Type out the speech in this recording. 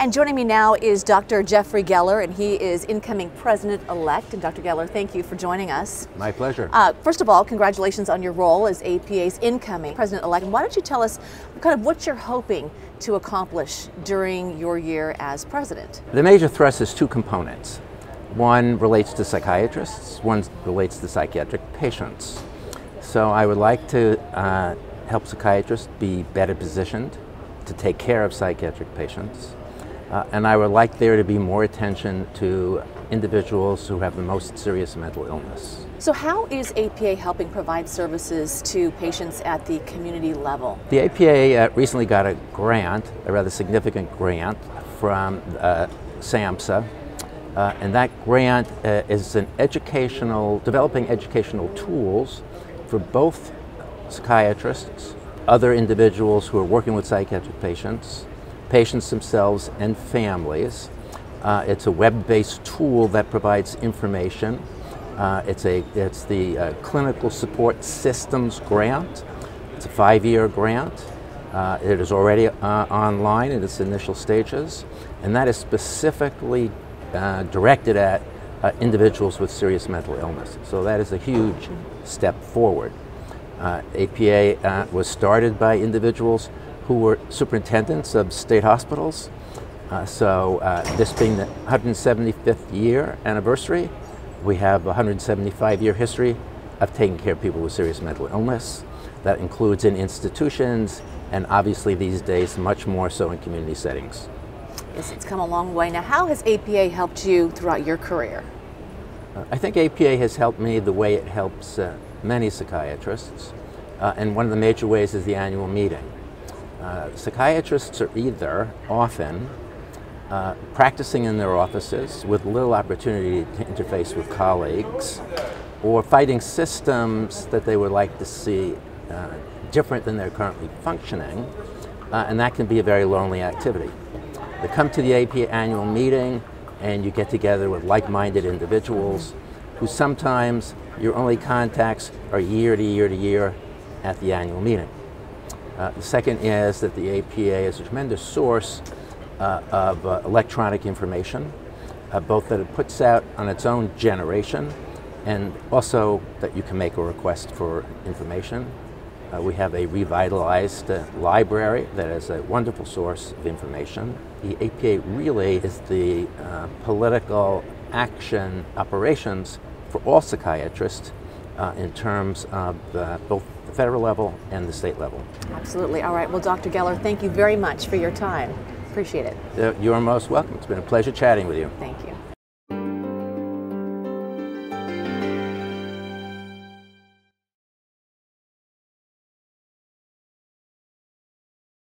And joining me now is Dr. Jeffrey Geller, and he is incoming president elect. And Dr. Geller, thank you for joining us. My pleasure. Uh, first of all, congratulations on your role as APA's incoming president elect. And why don't you tell us kind of what you're hoping to accomplish during your year as president? The major thrust is two components. One relates to psychiatrists, one relates to psychiatric patients. So I would like to uh, help psychiatrists be better positioned to take care of psychiatric patients. Uh, and I would like there to be more attention to individuals who have the most serious mental illness. So, how is APA helping provide services to patients at the community level? The APA uh, recently got a grant, a rather significant grant from uh, SAMHSA, uh, and that grant uh, is an educational, developing educational tools for both psychiatrists, other individuals who are working with psychiatric patients, patients themselves and families. Uh, it's a web-based tool that provides information. Uh, it's, a, it's the uh, Clinical Support Systems Grant. It's a five-year grant. Uh, it is already uh, online in its initial stages, and that is specifically uh, directed at individuals with serious mental illness. So that is a huge step forward. APA was started by individuals who were superintendents of state hospitals. Uh, so uh, this being the 175th year anniversary, we have a 175 year history of taking care of people with serious mental illness. That includes in institutions and obviously these days much more so in community settings. Yes, it's come a long way. Now, how has APA helped you throughout your career? Uh, I think APA has helped me the way it helps uh, many psychiatrists. Uh, and one of the major ways is the annual meeting. Uh, psychiatrists are either often uh, practicing in their offices with little opportunity to interface with colleagues or fighting systems that they would like to see uh, different than they're currently functioning, uh, and that can be a very lonely activity. They come to the AP annual meeting and you get together with like-minded individuals who sometimes your only contacts are year to year to year at the annual meeting. Uh, the second is that the APA is a tremendous source uh, of uh, electronic information, uh, both that it puts out on its own generation and also that you can make a request for information. Uh, we have a revitalized library that is a wonderful source of information. The APA really is the political action operations for all psychiatrists uh, in terms of uh, both the federal level and the state level. Absolutely. All right. Well, Dr. Geller, thank you very much for your time. Appreciate it. Uh, you are most welcome. It's been a pleasure chatting with you. Thank you.